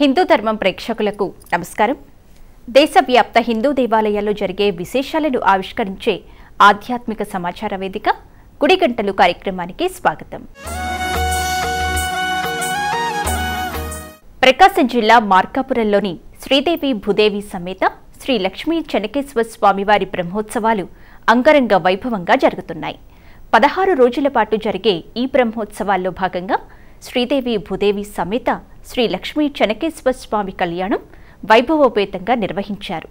హిందూ ధర్మం ప్రేక్షకులకు నమస్కారం. దేశవ్యాప్త హిందూ దేవాలయాల్లో జరిగే విశేషాలను ఆవిష్కరించే ఆధ్యాత్మిక సమాచార వేదిక గుడిగంటలు కార్యక్రమానికి స్వాగతం. ప్రకాశం జిల్లా మార్కాపురంలోని శ్రీదేవి భూదేవి సమేత శ్రీ లక్ష్మీ చెనకేశ్వర స్వామివారి బ్రహ్మోత్సవాలు అంగరంగ వైభవంగా జరుగుతున్నాయి. పదహారు రోజుల పాటు జరిగే ఈ బ్రహ్మోత్సవాల్లో భాగంగా శ్రీదేవి భూదేవి సమేత శ్రీ లక్ష్మీ చెనకేశ్వర స్వామి కళ్యాణం వైభవోపేతంగా నిర్వహించారు.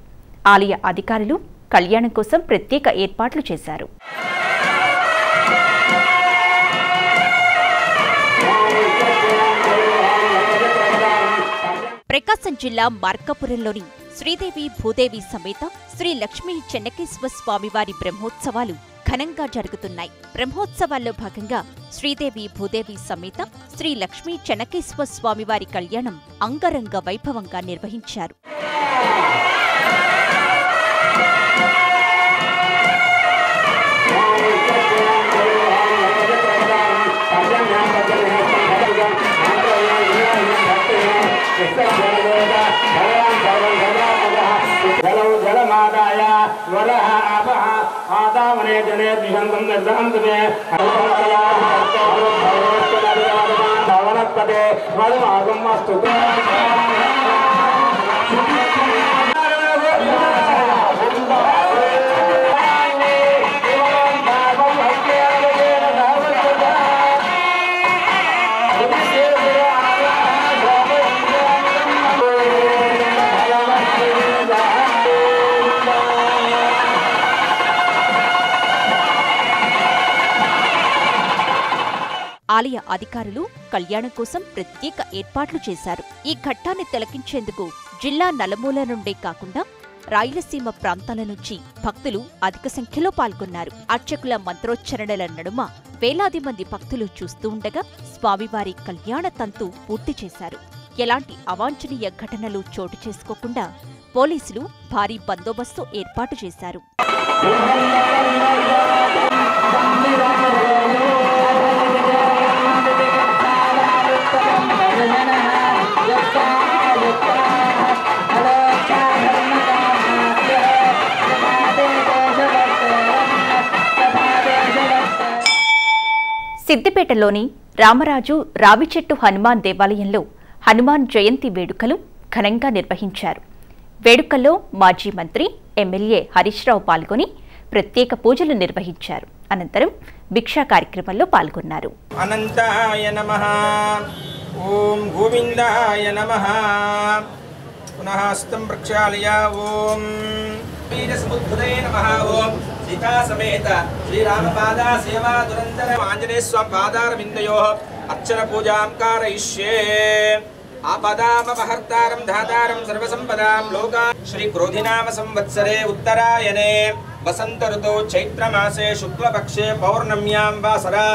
ఆలయ అధికారులు కళ్యాణం కోసం ప్రత్యేక ఏర్పాట్లు చేశారు. ప్రకాశం జిల్లా మార్కాపురంలోని శ్రీదేవి భూదేవి సమేత శ్రీ లక్ష్మీ చెన్నకేశ్వర స్వామివారి బ్రహ్మోత్సవాలు ఘనంగా జరుగుతున్నాయి. బ్రహ్మోత్సవాల్లో భాగంగా శ్రీదేవి భూదేవి సమేత శ్రీ లక్ష్మీ చెనకేశ్వర స్వామివారి కళ్యాణం అంగరంగ వైభవంగా నిర్వహించారు. జలౌ ජනේ ජනේ නිසංගම් නිර්දාන්තේ අනුකම්පාව භවවත් පදේ වල ආගම් වස්තුතේ ఆలయ అధికారులు కళ్యాణం కోసం ప్రత్యేక ఏర్పాట్లు చేశారు. ఈ ఘట్టాన్ని తిలకించేందుకు జిల్లా నలుమూల నుండే కాకుండా రాయలసీమ ప్రాంతాల నుంచి భక్తులు అధిక సంఖ్యలో పాల్గొన్నారు. అర్చకుల మంత్రోచ్చరణల నడుమ వేలాది మంది భక్తులు చూస్తూ ఉండగా స్వామివారి కళ్యాణ తంతు పూర్తి చేశారు. ఎలాంటి అవాంఛనీయ ఘటనలు చోటు చేసుకోకుండా పోలీసులు భారీ బందోబస్తు ఏర్పాటు చేశారు. సిద్దిపేటలోని రామరాజు రావిచెట్టు హనుమాన్ దేవాలయంలో హనుమాన్ జయంతి వేడుకలు ఘనంగా నిర్వహించారు. వేడుకల్లో మాజీ మంత్రి ఎమ్మెల్యే హరీష్ రావు పాల్గొని ప్రత్యేక పూజలు నిర్వహించారు. అనంతరం భిక్షా కార్యక్రమంలో పాల్గొన్నారు. అనంతాయ ఓం గోవిందాయ పునః హస్తం ప్రక్షాళయ ఓం. వీరసముద్భుతే నమ ఓం సీతా సమేత శ్రీరామపాద సేవా దురంతర ఆంజనేయ స్వామి పాదారవిందయో అర్చన పూజాం కారయిష్యే ఆపదామపహర్తారం ధాతారం సర్వసంపదాం లోకా శ్రీ క్రోధినామ సంవత్సరే ఉత్తరాయణే వసంత ఋతౌ చైత్రమాసే శుక్లపక్షే పౌర్ణమ్యాం వాసరా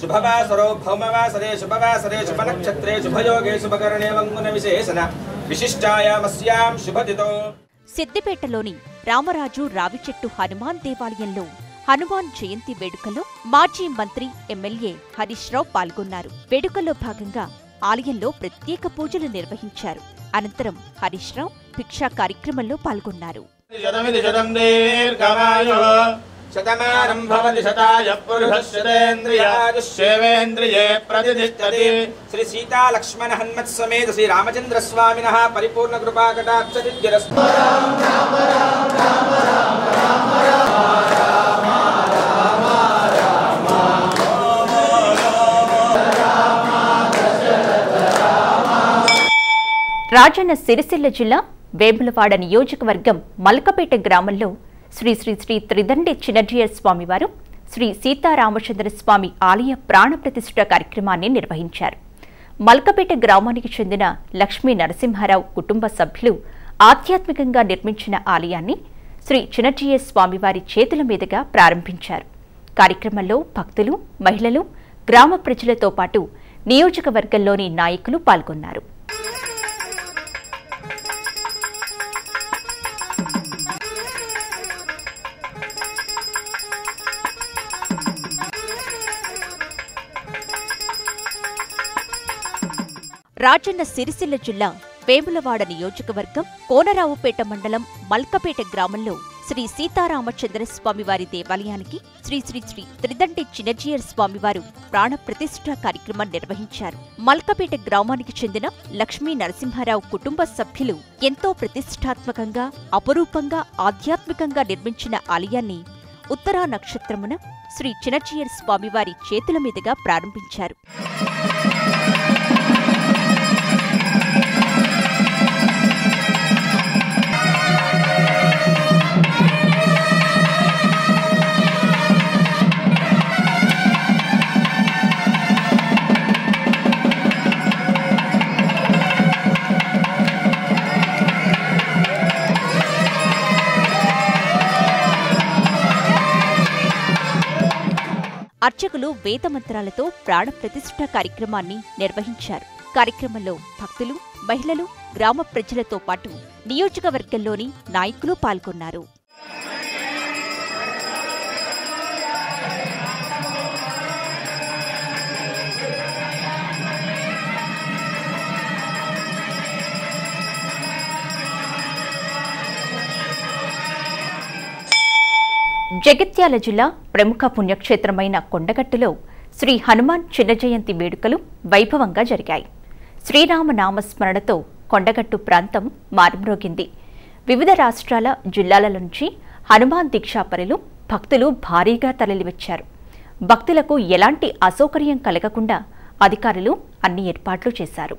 శుభవాసరో భౌమవాసరే శుభవాసరే శుభనక్షత్రే శుభయోగే శుభకరణే వంగున విశేషణ విశిష్టాయామస్యాం శుభతితో సిద్దిపేటలోని రామరాజు రావిచెట్టు హనుమాన్ దేవాలయంలో హనుమాన్ జయంతి వేడుకలో మాజీ మంత్రి ఎమ్మెల్యే హరీష్ రావు పాల్గొన్నారు. వేడుకల్లో భాగంగా ఆలయంలో ప్రత్యేక పూజలు నిర్వహించారు. అనంతరం హరీష్ రావు భిక్షా కార్యక్రమంలో పాల్గొన్నారు. శతమానం భవతి శతాయ పురుషశ్చతేంద్రియాయుష్యేవేంద్రియే ప్రతిష్టతి శ్రీ సీతా లక్ష్మణ హనుమత్ సమేత శ్రీ రామచంద్ర స్వామినః పరిపూర్ణ కృపా కటాక్ష సిద్ధిరస్తు రాజన్న సిరిసిల్ల జిల్లా వేములవాడ నియోజకవర్గం మల్కపేట గ్రామంలో శ్రీ శ్రీ శ్రీ త్రిదండి చిన్నజీయర్ స్వామివారు శ్రీ సీతారామచంద్ర స్వామి ఆలయ ప్రాణప్రతిష్ఠ కార్యక్రమాన్ని నిర్వహించారు. మల్కపేట గ్రామానికి చెందిన లక్ష్మీ నరసింహారావు కుటుంబ సభ్యులు ఆధ్యాత్మికంగా నిర్మించిన ఆలయాన్ని శ్రీ చిన్నజీయ స్వామివారి చేతుల మీదుగా ప్రారంభించారు. కార్యక్రమంలో భక్తులు మహిళలు గ్రామ ప్రజలతో పాటు నియోజకవర్గంలోని నాయకులు పాల్గొన్నారు. రాజన్న సిరిసిల్ల జిల్లా వేములవాడ నియోజకవర్గం కోనరావుపేట మండలం మల్కపేట గ్రామంలో శ్రీ సీతారామచంద్ర స్వామివారి దేవాలయానికి శ్రీ శ్రీ శ్రీ త్రిదండి చిన్నజీయర్ స్వామివారు ప్రాణ ప్రతిష్ఠ కార్యక్రమం నిర్వహించారు. మల్కపేట గ్రామానికి చెందిన లక్ష్మీ నరసింహారావు కుటుంబ సభ్యులు ఎంతో ప్రతిష్టాత్మకంగా అపురూపంగా ఆధ్యాత్మికంగా నిర్మించిన ఆలయాన్ని ఉత్తరా నక్షత్రమున శ్రీ చిన్నజీయర్ స్వామివారి చేతుల మీదుగా ప్రారంభించారు. అర్చకులు వేదమంత్రాలతో ప్రాణ ప్రతిష్ఠ కార్యక్రమాన్ని నిర్వహించారు. కార్యక్రమంలో భక్తులు మహిళలు గ్రామ ప్రజలతో పాటు నియోజకవర్గంలోని నాయకులు పాల్గొన్నారు. జగిత్యాల జిల్లా ప్రముఖ పుణ్యక్షేత్రమైన కొండగట్టులో శ్రీ హనుమాన్ చిన్న జయంతి వేడుకలు వైభవంగా జరిగాయి. శ్రీరామ నామస్మరణతో కొండగట్టు ప్రాంతం మారుమ్రోగింది. వివిధ రాష్ట్రాల జిల్లాల నుంచి హనుమాన్ దీక్షాపరులు భక్తులు భారీగా తరలివచ్చారు. భక్తులకు ఎలాంటి అసౌకర్యం కలగకుండా అధికారులు అన్ని ఏర్పాట్లు చేశారు.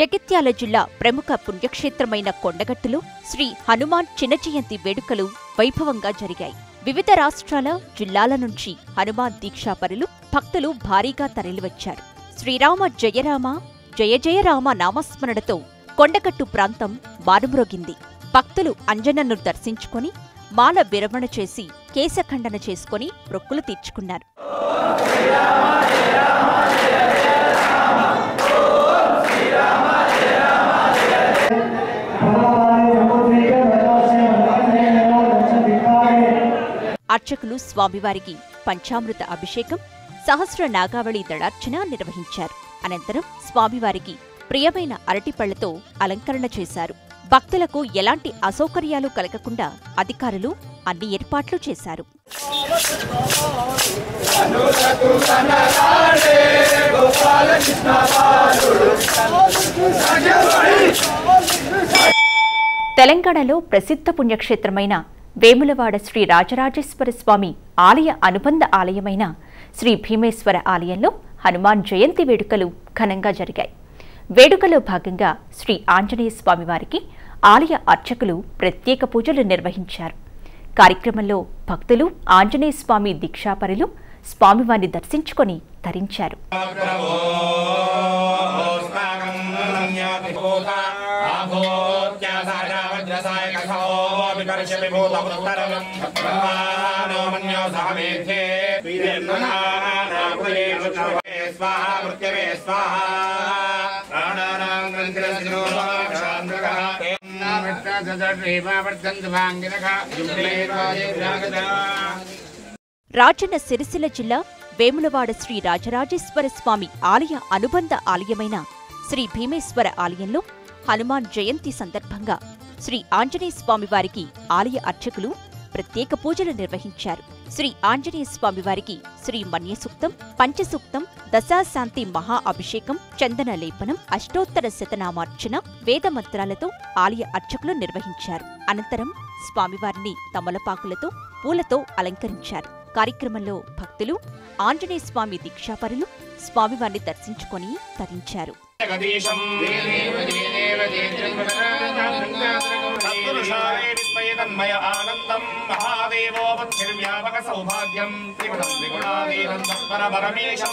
జగిత్యాల జిల్లా ప్రముఖ పుణ్యక్షేత్రమైన కొండగట్టులో శ్రీ హనుమాన్ చిన్న జయంతి వేడుకలు వైభవంగా జరిగాయి. వివిధ రాష్ట్రాల జిల్లాల నుంచి హనుమాన్ దీక్షాపరులు భక్తులు భారీగా తరలివచ్చారు. శ్రీరామ జయరామ జయ జయరామ నామస్మరణతో కొండగట్టు ప్రాంతం మారుమ్రోగింది. భక్తులు అంజనను దర్శించుకొని మాల విరమణ చేసి కేశఖండన చేసుకొని మొక్కులు తీర్చుకున్నారు. అర్చకులు స్వామివారికి పంచామృత అభిషేకం సహస్ర నాగావళి దళార్చన నిర్వహించారు. అనంతరం స్వామివారికి ప్రియమైన అరటిపళ్ళతో అలంకరణ చేశారు. భక్తులకు ఎలాంటి అసౌకర్యాలు కలగకుండా అధికారులు అన్ని ఏర్పాట్లు చేశారు. తెలంగాణలో ప్రసిద్ధ పుణ్యక్షేత్రమైన వేములవాడ శ్రీ రాజరాజేశ్వర స్వామి ఆలయ అనుబంధ ఆలయమైన శ్రీ భీమేశ్వర ఆలయంలో హనుమాన్ జయంతి వేడుకలు ఘనంగా జరిగాయి. వేడుకలో భాగంగా శ్రీ ఆంజనేయ స్వామివారికి ఆలయ అర్చకులు ప్రత్యేక పూజలు నిర్వహించారు. కార్యక్రమంలో భక్తులు ఆంజనేయ స్వామి దీక్షాపరులు స్వామివారిని దర్శించుకొని రాజన్న సిరిసిల్ల జిల్లా వేములవాడ శ్రీ రాజరాజేశ్వర స్వామి ఆలయ అనుబంధ ఆలయమైన శ్రీ భీమేశ్వర ఆలయంలో హనుమాన్ జయంతి సందర్భంగా శ్రీ ఆంజనేయ స్వామివారికి ఆలయ అర్చకులు ప్రత్యేక పూజలు నిర్వహించారు. శ్రీ ఆంజనేయ స్వామివారికి శ్రీ మన్యసూక్తం పంచసూక్తం దశాశాంతి మహా అభిషేకం చందన లేపనం అష్టోత్తర శతనామార్చన వేదమంత్రాలతో ఆలయ అర్చకులు నిర్వహించారు. అనంతరం స్వామివారిని తమలపాకులతో పూలతో అలంకరించారు. కార్యక్రమంలో భక్తులు ఆంజనేయ స్వామి దీక్షాపరులు స్వామివారిని దర్శించుకొని తరించారు. జగదీశం తన్మయ ఆనందం మహాదేవో సౌభాగ్యం త్రిగుణం తత్పర పరమేశం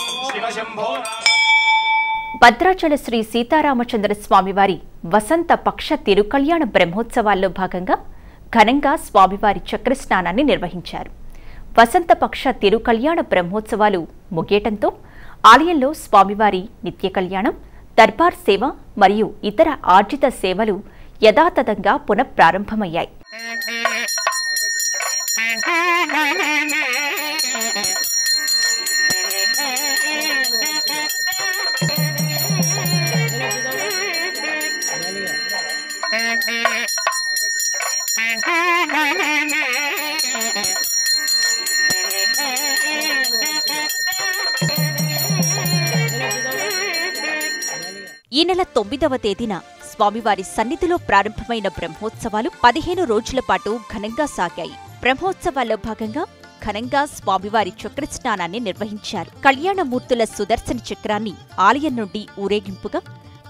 భద్రాచల శ్రీ సీతారామచంద్ర స్వామివారి వసంత పక్ష తిరుకళ్యాణ బ్రహ్మోత్సవాల్లో భాగంగా ఘనంగా స్వామివారి చక్రస్నానాన్ని నిర్వహించారు. వసంత పక్ష తిరుకళ్యాణ బ్రహ్మోత్సవాలు ముగియటంతో ఆలయంలో స్వామివారి నిత్య కళ్యాణం దర్బార్ సేవ మరియు ఇతర ఆర్జిత సేవలు యథాతథంగా పునఃప్రారంభమయ్యాయి. ఈ నెల తొమ్మిదవ తేదీన స్వామివారి సన్నిధిలో ప్రారంభమైన బ్రహ్మోత్సవాలు పదిహేను రోజుల పాటు ఘనంగా సాగాయి. బ్రహ్మోత్సవాల్లో భాగంగా ఘనంగా స్వామివారి చక్రస్నానాన్ని నిర్వహించారు. కళ్యాణమూర్తుల సుదర్శన చక్రాన్ని ఆలయం నుండి ఊరేగింపుగా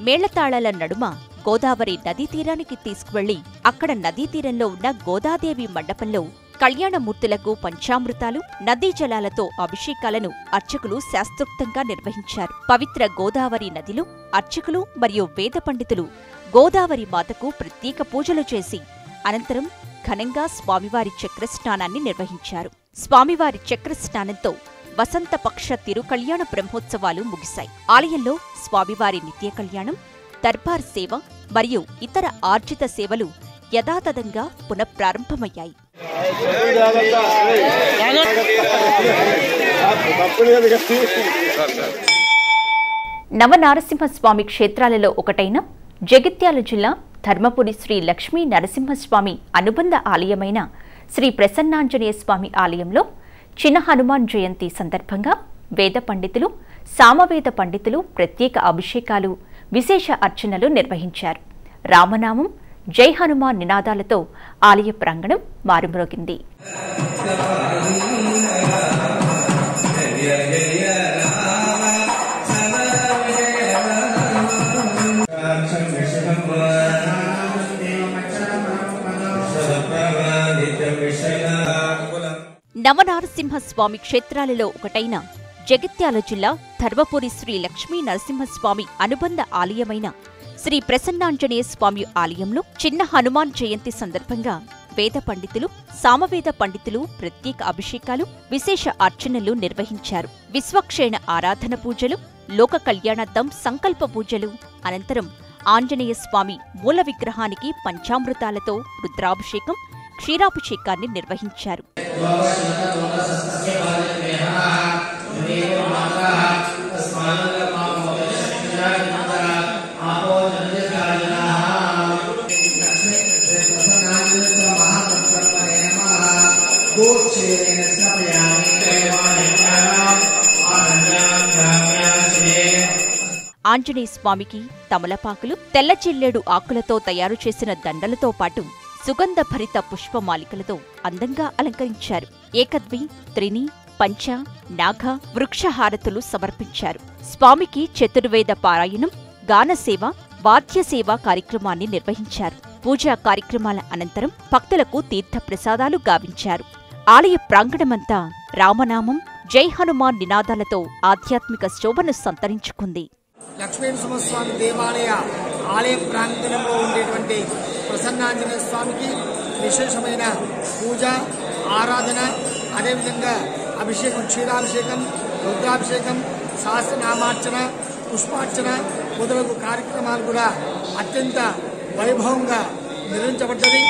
మేళతాళాల నడుమ గోదావరి నదీ తీరానికి తీసుకువెళ్ళి అక్కడ నదీ తీరంలో ఉన్న గోదాదేవి మండపంలో కళ్యాణమూర్తులకు పంచామృతాలు నదీ జలాలతో అభిషేకాలను అర్చకులు శాస్త్రోక్తంగా నిర్వహించారు. పవిత్ర గోదావరి నదిలో అర్చకులు మరియు వేద పండితులు గోదావరి మాతకు ప్రత్యేక పూజలు చేసి అనంతరం ఘనంగా స్వామివారి చక్రస్నానాన్ని నిర్వహించారు. స్వామివారి చక్రస్నానంతో వసంతపక్ష తిరుకళ్యాణ బ్రహ్మోత్సవాలు ముగిశాయి. ఆలయంలో స్వామివారి నిత్య కళ్యాణం దర్బార్ సేవ మరియు ఇతర ఆర్జిత సేవలు యథాతథంగా పునఃప్రారంభమయ్యాయి. నవనారసింహస్వామి క్షేత్రాలలో ఒకటైన జగిత్యాల జిల్లా ధర్మపురి శ్రీ లక్ష్మీ నరసింహస్వామి అనుబంధ ఆలయమైన శ్రీ ప్రసన్నాంజనేయ స్వామి ఆలయంలో చిన్న హనుమాన్ జయంతి సందర్భంగా వేద పండితులు సామవేద పండితులు ప్రత్యేక అభిషేకాలు విశేష అర్చనలు నిర్వహించారు. రామనామం జై హనుమాన్ నినాదాలతో ఆలయ ప్రాంగణం మారుమ్రోగింది. నవనారసింహస్వామి క్షేత్రాలలో ఒకటైన జగిత్యాల జిల్లా ధర్మపురి శ్రీ లక్ష్మీ నరసింహస్వామి అనుబంధ ఆలయమైన శ్రీ ప్రసన్నాంజనేయ స్వామి ఆలయంలో చిన్న హనుమాన్ జయంతి సందర్భంగా వేద పండితులు సామవేద పండితులు ప్రత్యేక అభిషేకాలు విశేష అర్చనలు నిర్వహించారు. విశ్వక్షేణ ఆరాధన పూజలు లోక కళ్యాణార్థం సంకల్ప పూజలు అనంతరం ఆంజనేయ స్వామి మూల విగ్రహానికి పంచామృతాలతో రుద్రాభిషేకం క్షీరాభిషేకాన్ని నిర్వహించారు. ఆంజనేయ స్వామికి తమలపాకులు తెల్లచెల్లేడు ఆకులతో తయారు చేసిన దండలతో పాటు సుగంధ భరిత పుష్పమాలికలతో అందంగా అలంకరించారు. ఏకద్వి త్రిని పంచ నాగ వృక్షహారతులు సమర్పించారు. స్వామికి చతుర్వేద పారాయణం గానసేవ వాద్యసేవ కార్యక్రమాన్ని నిర్వహించారు. పూజా కార్యక్రమాల అనంతరం భక్తులకు తీర్థప్రసాదాలు గావించారు. ఆలయ ప్రాంగణమంతా రామనామం జై హనుమాన్ నినాదాలతో ఆధ్యాత్మిక శోభను సంతరించుకుంది. లక్ష్మీనరసింహస్వామి దేవాలయ ఆలయ ప్రాంగణంలో ఉండేటువంటి ప్రసన్నాంజనేయ స్వామికి విశేషమైన పూజ ఆరాధన అదేవిధంగా అభిషేకం క్షీరాభిషేకం రుద్రాభిషేకం సహస్రనామార్చన పుష్పార్చన మొదలగు కార్యక్రమాలు కూడా అత్యంత వైభవంగా నిర్వహించబడ్డది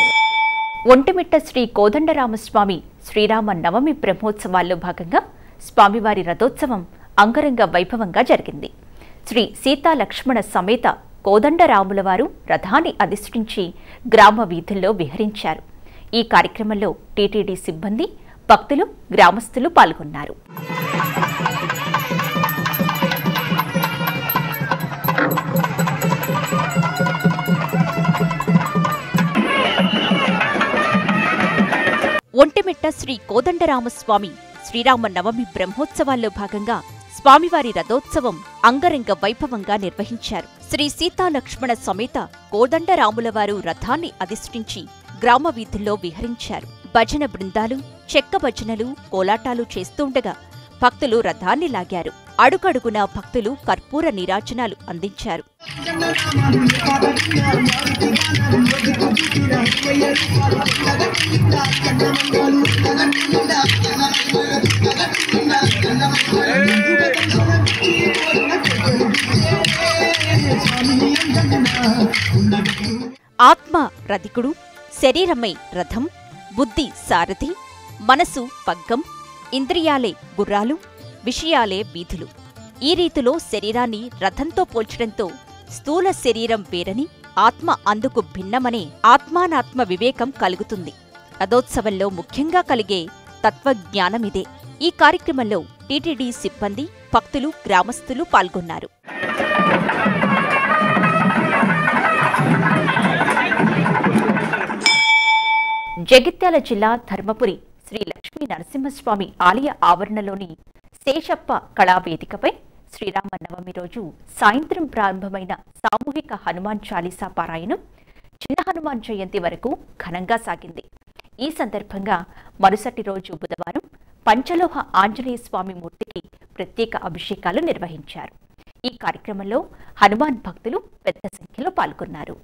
ఒంటిమిట్ట శ్రీ కోదండరామస్వామి శ్రీరామ నవమి బ్రహ్మోత్సవాల్లో భాగంగా స్వామివారి రథోత్సవం అంగరంగ వైభవంగా జరిగింది. శ్రీ సీతాలక్ష్మణ సమేత కోదండరాముల వారు రథాన్ని అధిష్ఠించి గ్రామ వీధుల్లో విహరించారు. ఈ కార్యక్రమంలో టీటీడీ సిబ్బంది భక్తులు గ్రామస్తులు పాల్గొన్నారు. ఒంటిమిట్ట శ్రీ కోదండరామస్వామి శ్రీరామ నవమి బ్రహ్మోత్సవాల్లో భాగంగా స్వామివారి రథోత్సవం అంగరంగ వైభవంగా నిర్వహించారు. శ్రీ సీతాలక్ష్మణ సమేత కోదండరాములవారు రథాన్ని అధిష్ఠించి గ్రామ వీధుల్లో విహరించారు. భజన బృందాలు చెక్క భజనలు కోలాటాలు చేస్తుండగా భక్తులు రథాన్ని లాగారు. అడుగడుగునా భక్తులు కర్పూర నీరాజనాలు అందించారు. రధికుడు శరీరమే రథం బుద్ధి సారథి మనసు పగ్గం ఇంద్రియాలే గుర్రాలు విషయాలే వీధులు. ఈ రీతిలో శరీరాన్ని రథంతో పోల్చడంతో స్థూల శరీరం వేరని ఆత్మ అందుకు భిన్నమనే ఆత్మానాత్మ వివేకం కలుగుతుంది. రథోత్సవంలో ముఖ్యంగా కలిగే తత్వజ్ఞానమిదే. ఈ కార్యక్రమంలో టీటీడీ సిబ్బంది భక్తులు గ్రామస్తులు పాల్గొన్నారు. జగిత్యాల జిల్లా ధర్మపురి శ్రీ లక్ష్మీ నరసింహస్వామి ఆలయ ఆవరణలోని శేషప్ప కళావేదికపై శ్రీరామ నవమి రోజు సాయంత్రం ప్రారంభమైన సామూహిక హనుమాన్ చాలీసా పారాయణం చిన్న హనుమాన్ జయంతి వరకు ఘనంగా సాగింది. ఈ సందర్భంగా మరుసటి రోజు బుధవారం పంచలోహ ఆంజనేయ స్వామి మూర్తికి ప్రత్యేక అభిషేకాలు నిర్వహించారు. ఈ కార్యక్రమంలో హనుమాన్ భక్తులు పెద్ద సంఖ్యలో పాల్గొన్నారు.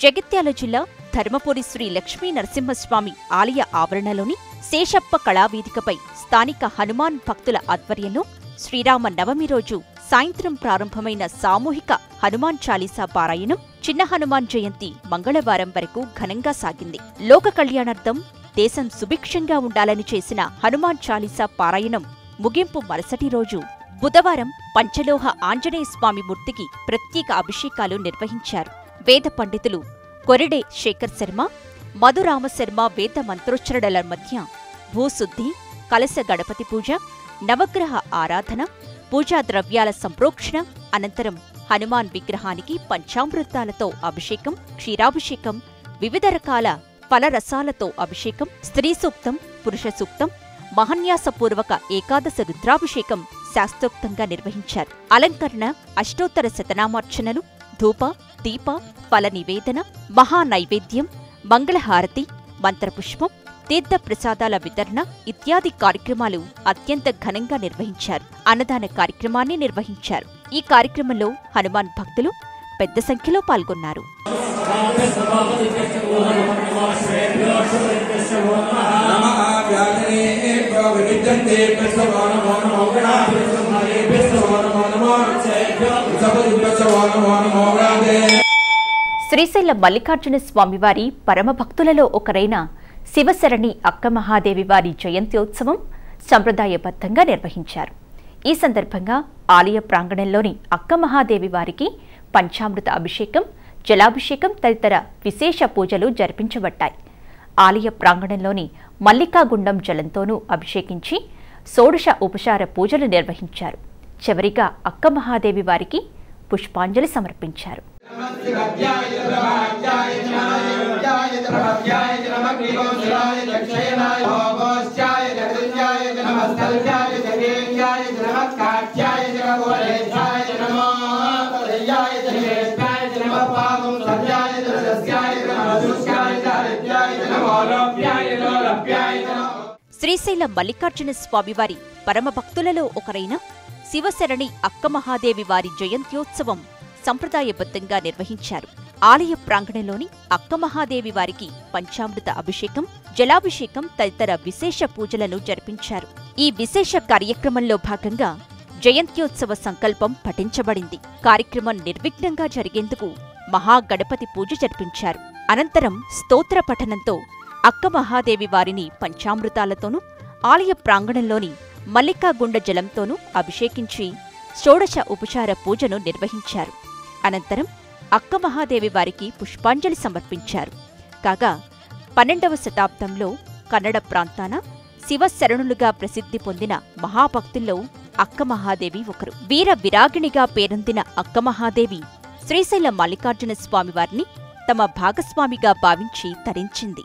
జగిత్యాల జిల్లా ధర్మపురి శ్రీ లక్ష్మీ నరసింహస్వామి ఆలయ ఆవరణలోని శేషప్ప కళావేదికపై స్థానిక హనుమాన్ భక్తుల ఆధ్వర్యంలో శ్రీరామ నవమి రోజు సాయంత్రం ప్రారంభమైన సామూహిక హనుమాన్ చాలీసా పారాయణం చిన్న హనుమాన్ జయంతి మంగళవారం వరకు ఘనంగా సాగింది. లోక కళ్యాణార్థం దేశం సుభిక్షంగా ఉండాలని చేసిన హనుమాన్ చాలీసా పారాయణం ముగింపు మరుసటి రోజు బుధవారం పంచలోహ ఆంజనేయ స్వామి మూర్తికి ప్రత్యేక అభిషేకాలు నిర్వహించారు. వేద పండితులు కొరిడే శేఖర్ శర్మ మధురామశర్మ వేద మంత్రోచ్చరణల మధ్య భూశుద్ధి కలశ గణపతి పూజ నవగ్రహ ఆరాధన పూజా ద్రవ్యాల సంప్రోక్షణం అనంతరం హనుమాన్ విగ్రహానికి పంచామృతాలతో అభిషేకం క్షీరాభిషేకం వివిధ రకాల ఫలరసాలతో అభిషేకం స్త్రీ సూక్తం పురుష సూక్తం మహన్యాసపూర్వక ఏకాదశ రుద్రాభిషేకం శాస్త్రోక్తంగా నిర్వహించారు. అలంకరణ అష్టోత్తర శతనామార్చనలు ధూప దీప ఫల నివేదన మహా నైవేద్యం మంగళహారతి మంత్రపుష్పం తీర్థ ప్రసాదాల వితరణ ఇత్యాది కార్యక్రమాలు అత్యంత ఘనంగా నిర్వహించారు. అన్నదాన కార్యక్రమాన్ని నిర్వహించారు. ఈ కార్యక్రమంలో హనుమాన్ భక్తులు పెద్ద సంఖ్యలో పాల్గొన్నారు. శ్రీశైల మల్లికార్జున స్వామివారి పరమభక్తులలో ఒకరైన శివశరణి అక్క మహాదేవి వారి జయంత్యోత్సవం సంప్రదాయబద్ధంగా నిర్వహించారు. ఈ సందర్భంగా ఆలయ ప్రాంగణంలోని అక్క మహాదేవి వారికి పంచామృత అభిషేకం జలాభిషేకం తదితర విశేష పూజలు జరిపించబడ్డాయి. ఆలయ ప్రాంగణంలోని మల్లికాగుండం జలంతోనూ అభిషేకించి షోడశ ఉపచార పూజలు నిర్వహించారు. చివరిగా అక్క మహాదేవి వారికి పుష్పాంజలి సమర్పించారు. శ్రీశైల మల్లికార్జున స్వామివారి పరమభక్తులలో ఒకరైన శివశరణి అక్క మహాదేవి వారి జయంత్యోత్సవం. సంప్రదాయబద్ధంగా నిర్వహించారు. ఆలయ ప్రాంగణంలోని అక్కమహాదేవి వారికి పంచామృత అభిషేకం జలాభిషేకం తదితర విశేష పూజలను జరిపించారు. ఈ విశేష కార్యక్రమంలో భాగంగా జయంత్యోత్సవ సంకల్పం పఠించబడింది. కార్యక్రమం నిర్విఘ్నంగా జరిగేందుకు మహాగణపతి పూజ జరిపించారు. అనంతరం స్తోత్ర పఠనంతో అక్క మహాదేవి వారిని పంచామృతాలతోనూ ఆలయ ప్రాంగణంలోని మల్లికాగుండ జలంతోనూ అభిషేకించి షోడశ ఉపచార పూజను నిర్వహించారు. అనంతరం అక్క మహాదేవి వారికి పుష్పాంజలి సమర్పించారు. కాగా పన్నెండవ శతాబ్దంలో కన్నడ ప్రాంతాన శివశరణులుగా ప్రసిద్ధి పొందిన మహాభక్తుల్లో అక్క మహాదేవి ఒకరు. వీర విరాగిణిగా పేరొందిన అక్క మహాదేవి శ్రీశైల మల్లికార్జున స్వామివారిని తమ భాగస్వామిగా భావించి తరించింది.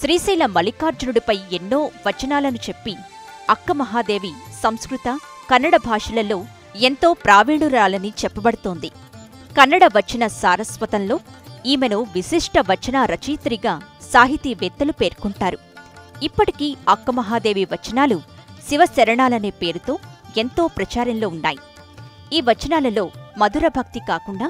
శ్రీశైల మల్లికార్జునుడిపై ఎన్నో వచనాలను చెప్పి అక్క మహాదేవి సంస్కృత కన్నడ భాషలలో ఎంతో ప్రావీణురాలని చెప్పబడుతోంది. కన్నడ వచన సారస్వతంలో ఈమెను విశిష్ట వచన రచయిత్రిగా సాహితీవేత్తలు పేర్కొంటారు. ఇప్పటికీ అక్క మహాదేవి వచనాలు శివశరణాలనే పేరుతో ఎంతో ప్రచారంలో ఉన్నాయి. ఈ వచనాలలో మధుర భక్తి కాకుండా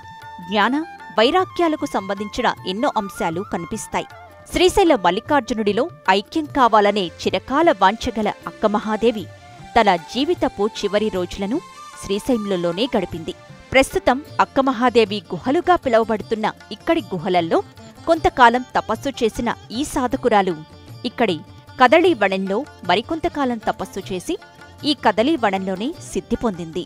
జ్ఞాన వైరాగ్యాలకు సంబంధించిన ఎన్నో అంశాలు కనిపిస్తాయి. శ్రీశైల మల్లికార్జునుడిలో ఐక్యం కావాలనే చిరకాల వాంఛగల అక్క మహాదేవి తన జీవితపు చివరి రోజులను శ్రీశైలంలోనే గడిపింది. ప్రస్తుతం అక్క మహాదేవి గుహలుగా పిలువబడుతున్న ఇక్కడి గుహలల్లో కొంతకాలం తపస్సు చేసిన ఈ సాధకురాలు. ఇక్కడి కదళీవనంలో మరికొంతకాలం తపస్సు చేసి ఈ కదళీవనంలోనే సిద్ధి పొందింది.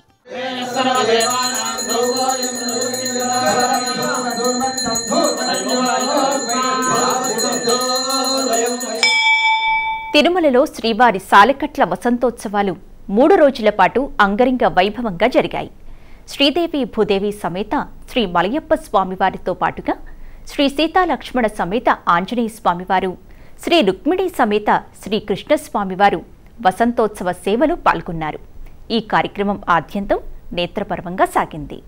తిరుమలలో శ్రీవారి సాలెకట్ల వసంతోత్సవాలు మూడు రోజుల పాటు అంగరింగ వైభవంగా జరిగాయి. శ్రీదేవి భూదేవి సమేత శ్రీ మలయప్ప స్వామివారితో పాటుగా శ్రీ సీతాలక్ష్మణ సమేత ఆంజనేయ స్వామివారు శ్రీ రుక్మిణి సమేత శ్రీ కృష్ణస్వామివారు వసంతోత్సవ సేవలో పాల్గొన్నారు. ఈ కార్యక్రమం ఆద్యంతం నేత్రపర్వంగా సాగింది.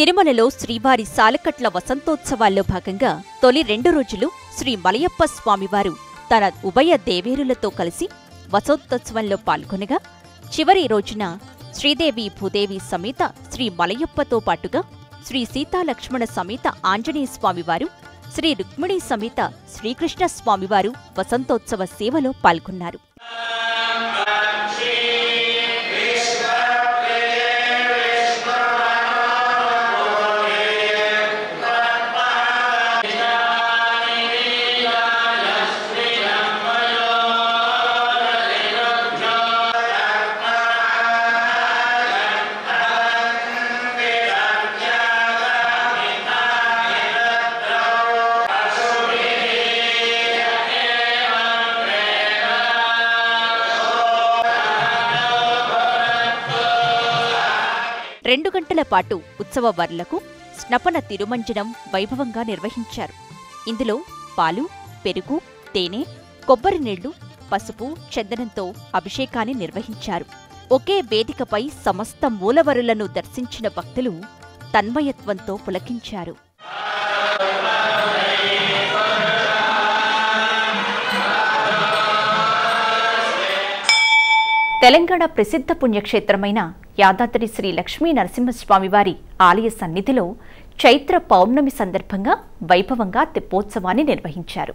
తిరుమలలో శ్రీవారి సాలకట్ల వసంతోత్సవాల్లో భాగంగా తొలి రెండు రోజులు శ్రీ మలయప్ప స్వామివారు తన ఉభయ దేవేరులతో కలిసి వసంతోత్సవంలో పాల్గొనగా చివరి రోజున శ్రీదేవి భూదేవి సమేత శ్రీ మలయప్పతో పాటుగా శ్రీ సీతాలక్ష్మణ సమేత ఆంజనేయ స్వామివారు శ్రీ రుక్మిణి సమేత శ్రీకృష్ణ స్వామివారు వసంతోత్సవ సేవలో పాల్గొన్నారు. రెండు గంటల పాటు ఉత్సవ వర్లకు స్నపన తిరుమంజనం వైభవంగా నిర్వహించారు. ఇందులో పాలు పెరుగు తేనె కొబ్బరి నీళ్ళు పసుపు చందనంతో అభిషేకాన్ని నిర్వహించారు. ఒకే వేదికపై సమస్త మూలవరులను దర్శించిన భక్తులు తన్మయత్వంతో పులకించారు. తెలంగాణ ప్రసిద్ధ పుణ్యక్షేత్రమైన యాదాద్రి శ్రీ లక్ష్మీ నరసింహస్వామివారి ఆలయ సన్నిధిలో చైత్ర పౌర్ణమి సందర్భంగా వైభవంగా తెప్పోత్సవాన్ని నిర్వహించారు.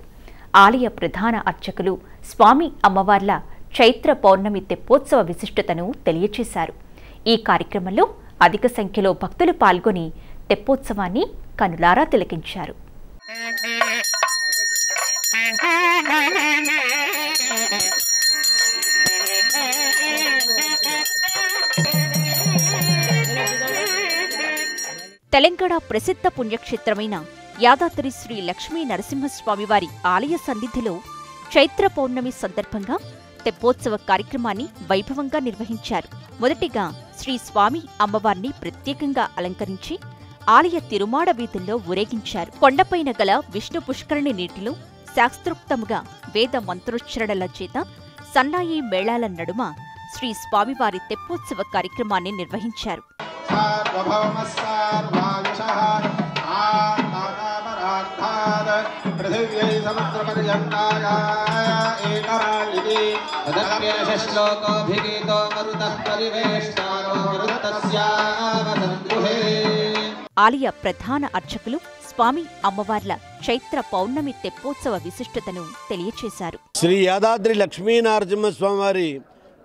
ఆలయ ప్రధాన అర్చకులు స్వామి అమ్మవార్ల చైత్ర పౌర్ణమి తెప్పోత్సవ విశిష్టతను తెలియచేశారు. ఈ కార్యక్రమంలో అధిక సంఖ్యలో భక్తులు పాల్గొని తెప్పోత్సవాన్ని కనులారా తిలకించారు. తెలంగాణ ప్రసిద్ధ పుణ్యక్షేత్రమైన యాదాద్రి శ్రీ లక్ష్మీ నరసింహస్వామివారి ఆలయ సన్నిధిలో చైత్ర పౌర్ణమి సందర్భంగా తెప్పోత్సవ కార్యక్రమాన్ని వైభవంగా నిర్వహించారు. మొదటిగా శ్రీ స్వామి అమ్మవారిని ప్రత్యేకంగా అలంకరించి ఆలయ తిరుమాడ వీధుల్లో ఊరేగించారు. కొండపైన గల విష్ణు పుష్కరిణి నీటిలో శాస్త్రోక్తముగా వేద మంత్రోచ్చరణల చేత సన్నాయి మేళాల నడుమ శ్రీ స్వామివారి తెప్పోత్సవ కార్యక్రమాన్ని నిర్వహించారు. ఆలయ ప్రధాన అర్చకులు స్వామి అమ్మవార్ల చైత్ర పౌర్ణమి తెప్పోత్సవ విశిష్టతను తెలియచేశారు శ్రీ యాదాద్రి లక్ష్మీనారసింహ స్వామివారి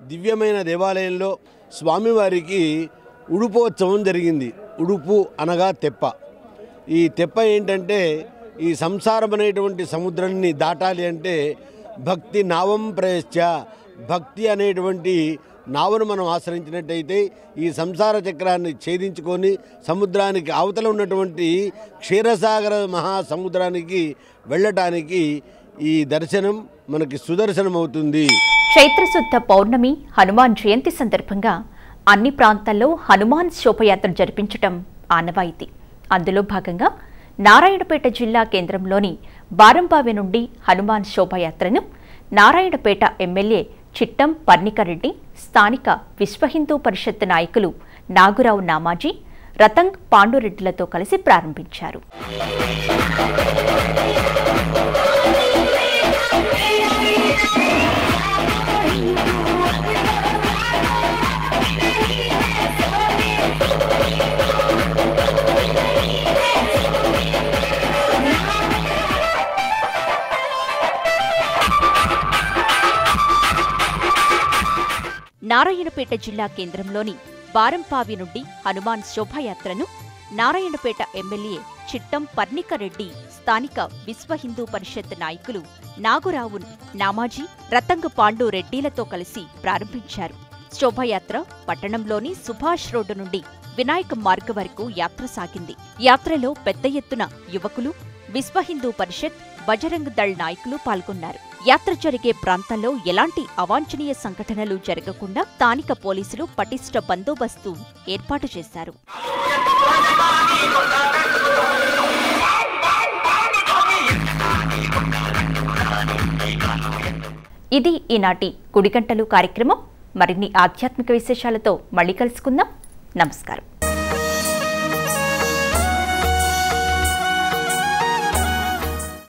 దివ్యమైన దేవాలయంలో స్వామివారికి ఉడుపోత్సవం జరిగింది. ఉడుపు అనగా తెప్ప. ఈ తెప్ప ఏంటంటే ఈ సంసారం అనేటువంటి సముద్రాన్ని దాటాలి అంటే భక్తి నావం ప్రయశ్చ. భక్తి అనేటువంటి నావను మనం ఆశ్రయించినట్టయితే ఈ సంసార చక్రాన్ని ఛేదించుకొని సముద్రానికి అవతల ఉన్నటువంటి క్షీరసాగర మహాసముద్రానికి వెళ్ళటానికి ఈ దర్శనం మనకి సుదర్శనం అవుతుంది చైత్రశుద్ధ పౌర్ణమి హనుమాన్ జయంతి సందర్భంగా అన్ని ప్రాంతాల్లో హనుమాన్ శోభయాత్ర జరిపించటం ఆనవాయితీ. అందులో భాగంగా నారాయణపేట జిల్లా కేంద్రంలోని బారంబావి నుండి హనుమాన్ శోభయాత్రను నారాయణపేట ఎమ్మెల్యే చిట్టం పర్ణికరెడ్డి స్థానిక విశ్వహిందూ పరిషత్ నాయకులు నాగురావు నామాజీ రతంగ్ పాండురెడ్డిలతో కలిసి ప్రారంభించారు. నారాయణపేట జిల్లా కేంద్రంలోని బారంపావి నుండి హనుమాన్ శోభాయాత్రను నారాయణపేట ఎమ్మెల్యే చిట్టం పర్ణికరెడ్డి స్థానిక విశ్వ హిందూ పరిషత్ నాయకులు నాగురావు నామాజీ రతంగ పాండు రెడ్డిలతో కలిసి ప్రారంభించారు. శోభాయాత్ర పట్టణంలోని సుభాష్ రోడ్డు నుండి వినాయక మార్గ వరకు యాత్ర సాగింది. యాత్రలో పెద్ద ఎత్తున యువకులు విశ్వ హిందూ పరిషత్ బజరంగ్ దళ్ నాయకులు పాల్గొన్నారు. యాత్ర జరిగే ప్రాంతాల్లో ఎలాంటి అవాంఛనీయ సంఘటనలు జరగకుండా స్థానిక పోలీసులు పటిష్ట బందోబస్తు ఏర్పాటు చేశారు. ఇది ఈనాటి కుడిగంటలు కార్యక్రమం. మరిన్ని ఆధ్యాత్మిక విశేషాలతో మళ్ళీ కలుసుకుందాం. నమస్కారం.